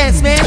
dance, man.